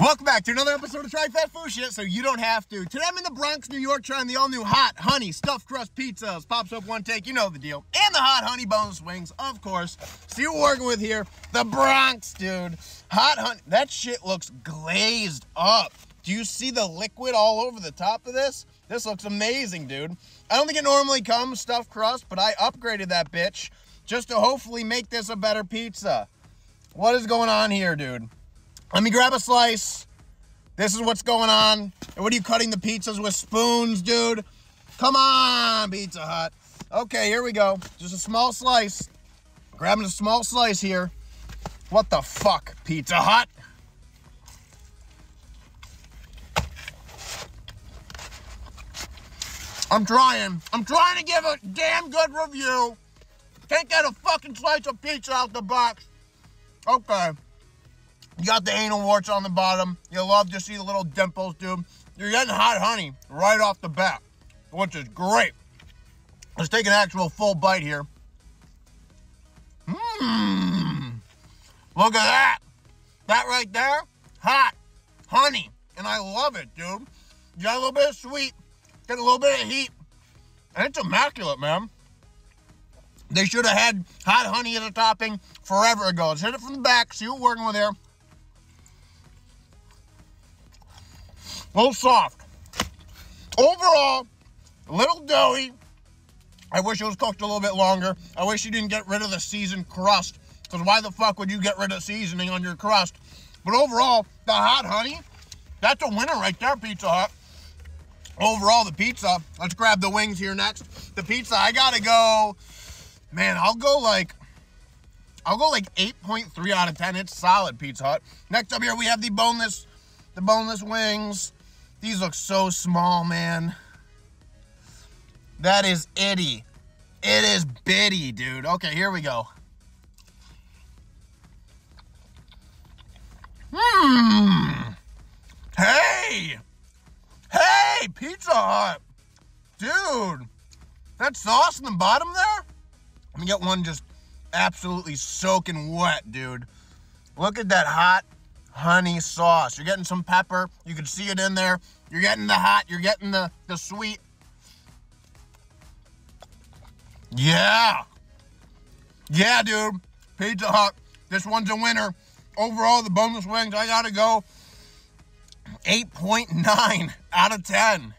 Welcome back to another episode of Try Fat Food Shit so you don't have to. Today I'm in the Bronx, New York, trying the all-new hot honey stuffed crust pizzas. Pops up one take, you know the deal. And the hot honey boneless wings, of course. See what we're working with here. The Bronx, dude. Hot honey. That shit looks glazed up. Do you see the liquid all over the top of this? This looks amazing, dude. I don't think it normally comes stuffed crust, but I upgraded that bitch just to hopefully make this a better pizza. What is going on here, dude? Let me grab a slice. This is what's going on. And what are you cutting the pizzas with spoons, dude? Come on, Pizza Hut. Okay, here we go. Just a small slice. Grabbing a small slice here. What the fuck, Pizza Hut? I'm trying. I'm trying to give a damn good review. Can't get a fucking slice of pizza out the box. Okay. You got the anal warts on the bottom. You love to see the little dimples, dude. You're getting hot honey right off the bat, which is great. Let's take an actual full bite here. Mmm. Look at that. That right there, hot honey. And I love it, dude. You got a little bit of sweet, get a little bit of heat. And it's immaculate, man. They should have had hot honey as a topping forever ago. Let's hit it from the back, see what we're working with here. A little soft. Overall, a little doughy. I wish it was cooked a little bit longer. I wish you didn't get rid of the seasoned crust. Because why the fuck would you get rid of seasoning on your crust? But overall, the hot honey, that's a winner right there, Pizza Hut. Overall, the pizza, let's grab the wings here next. The pizza, I gotta go, man, I'll go like, I'll go like 8.3 out of 10. It's solid, Pizza Hut. Next up here, we have the boneless, the boneless wings. These look so small, man. That is itty. It is bitty, dude. Okay, here we go. Hmm. Hey. Hey, Pizza Hut. Dude. That sauce in the bottom there? Let me get one just absolutely soaking wet, dude. Look at that hot honey sauce. You're getting some pepper. You can see it in there. You're getting the hot. You're getting the, the sweet. Yeah. Yeah, dude. Pizza Hut. This one's a winner. Overall, the boneless wings, I gotta go 8.9 out of 10.